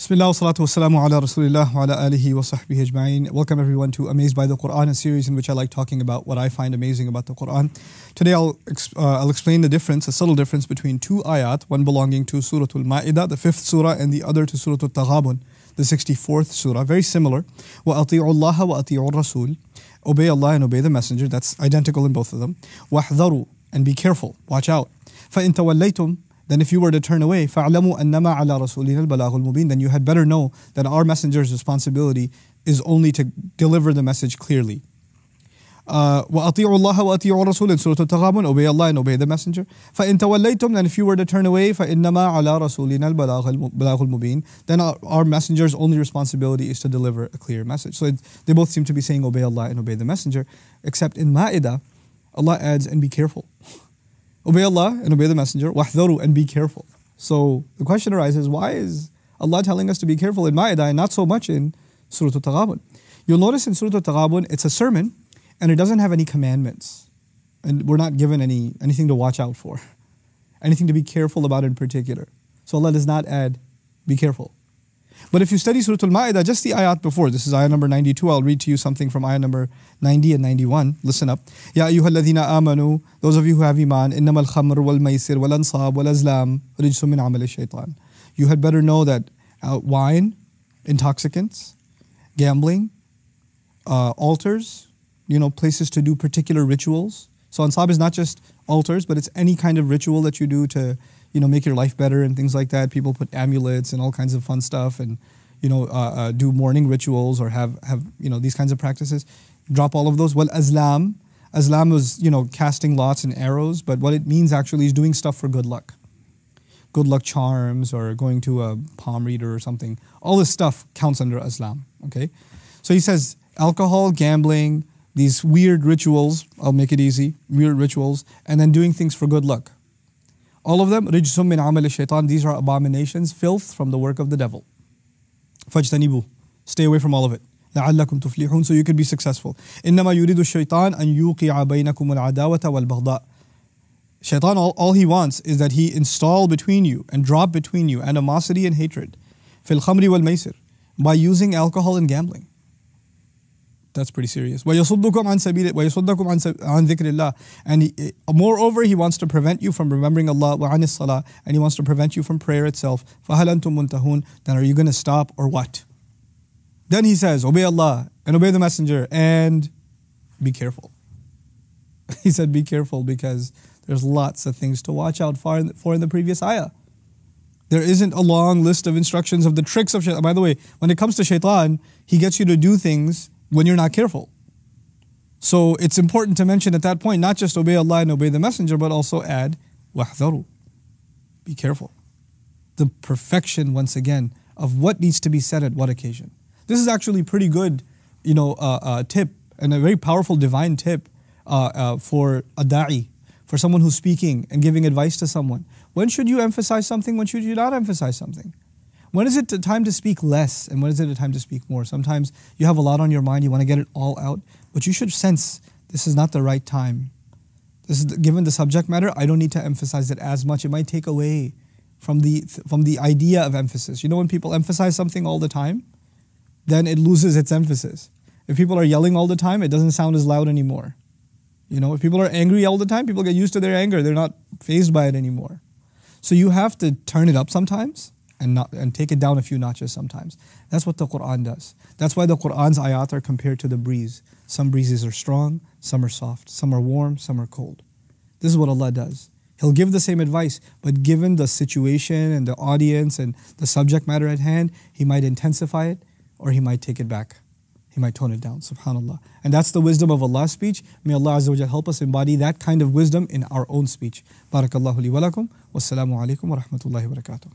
Bismillah wa salatu wassalamu ala rasulillah wa ala alihi wa sahbihi ajma'in. Welcome everyone to Amazed by the Quran, a series in which I like talking about what I find amazing about the Quran. Today I'll, uh, I'll explain the difference, a subtle difference between two ayat, one belonging to Surah Al-Ma'idah, the fifth surah, and the other to Surah Al-Taghabun, the 64th surah. Very similar. وَأَطِيعُوا اللَّهَ وَأَطِيعُوا الرَّسُولِ Obey Allah and obey the Messenger. That's identical in both of them. وَاحْذَرُوا And be careful. Watch out. فَإِن تَوَلَّيْتُمْ then if you were to turn away, فَعْلَمُوا أَنَّمَا عَلَى رَسُولِنَا الْبَلَاغُ الْمُبِينَ Then you had better know that our messenger's responsibility is only to deliver the message clearly. Uh, وَأَطِيعُوا اللَّهَ وَأَطِيعُوا الرَّسُولَ In Surah Al-Taghabun, obey Allah and obey the messenger. فَإِن تَوَلَّيْتُمْ Then if you were to turn away, فَإِنَّمَا عَلَى رَسُولِنَا الْبَلَاغُ الْمُبِينَ Then our, our messenger's only responsibility is to deliver a clear message. So it, they both seem to be saying obey Allah and obey the messenger. Except in Ma'idah, Allah adds, and be careful. Obey Allah and obey the Messenger. Wahdharu and be careful. So the question arises, why is Allah telling us to be careful in Ma'idah and not so much in Surah Al-Taghabun? You'll notice in Surah Al-Taghabun, it's a sermon and it doesn't have any commandments. And we're not given any anything to watch out for, anything to be careful about in particular. So Allah does not add, be careful. But if you study Surah Al-Ma'idah, just the ayat before, this is ayat number 92, I'll read to you something from ayat number 90 and 91. Listen up. Ya ayyuhalladhina amanu, those of you who have iman, innama al-khamr wal-maysir wal-ansab wal-azlam rijsum min amal shaitan. You had better know that uh, wine, intoxicants, gambling, uh, altars, you know, places to do particular rituals. So ansab is not just altars, but it's any kind of ritual that you do to you know, make your life better and things like that. People put amulets and all kinds of fun stuff and, you know, uh, uh, do morning rituals or have, have, you know, these kinds of practices. Drop all of those. Well, Azlam, Azlam was, you know, casting lots and arrows, but what it means actually is doing stuff for good luck. Good luck charms or going to a palm reader or something. All this stuff counts under Azlam, okay? So he says alcohol, gambling, these weird rituals, I'll make it easy, weird rituals, and then doing things for good luck. All of them, رِجْسٌ مِّنْ عَمَلِ الشَّيْطَانِ These are abominations, filth from the work of the devil. فَاجْتَنِبُوا Stay away from all of it. لعلكم تفلحون so you could be successful. إنما يريد الشيطان أن يوقع بينكم العداوة والبغضاء. Shaitan, all, all he wants is that he install between you and drop between you animosity and hatred. في الخمر والميسر by using alcohol and gambling. That's pretty serious. وَيَصُدُّكُمْ عَنْ سَبِيلِ وَيَصُدَّكُمْ عَنْ ذِكْرِ اللَّهِ And he, moreover, he wants to prevent you from remembering Allah وَعَنِ الصَّلَاةِ And he wants to prevent you from prayer itself. فَهَلْ أَنْتُمْ مُنْتَهُونَ Then are you going to stop or what? Then he says, obey Allah and obey the Messenger and be careful. He said, be careful because there's lots of things to watch out for in the, for in the previous ayah. There isn't a long list of instructions of the tricks of shaitan. By the way, when it comes to shaitan, he gets you to do things when you're not careful. So it's important to mention at that point, not just obey Allah and obey the Messenger, but also add wahdharu. Be careful. The perfection, once again, of what needs to be said at what occasion. This is actually pretty good, you know, uh, uh, tip and a very powerful divine tip uh, uh for a da'i, for someone who's speaking and giving advice to someone. When should you emphasize something? When should you not emphasize something? When is it the time to speak less and when is it a time to speak more? Sometimes you have a lot on your mind, you want to get it all out, but you should sense this is not the right time. This is given the subject matter, I don't need to emphasize it as much. It might take away from the from the idea of emphasis. You know when people emphasize something all the time, then it loses its emphasis. If people are yelling all the time, it doesn't sound as loud anymore. You know, if people are angry all the time, people get used to their anger. They're not fazed by it anymore. So you have to turn it up sometimes and, not, and take it down a few notches sometimes. That's what the Quran does. That's why the Quran's ayat are compared to the breeze. Some breezes are strong, some are soft, some are warm, some are cold. This is what Allah does. He'll give the same advice, but given the situation and the audience and the subject matter at hand, He might intensify it or He might take it back. He might tone it down, subhanAllah. And that's the wisdom of Allah's speech. May Allah Azza wa help us embody that kind of wisdom in our own speech. Barakallahu li wa. Wassalamu alaikum wa rahmatullahi wa barakatuh.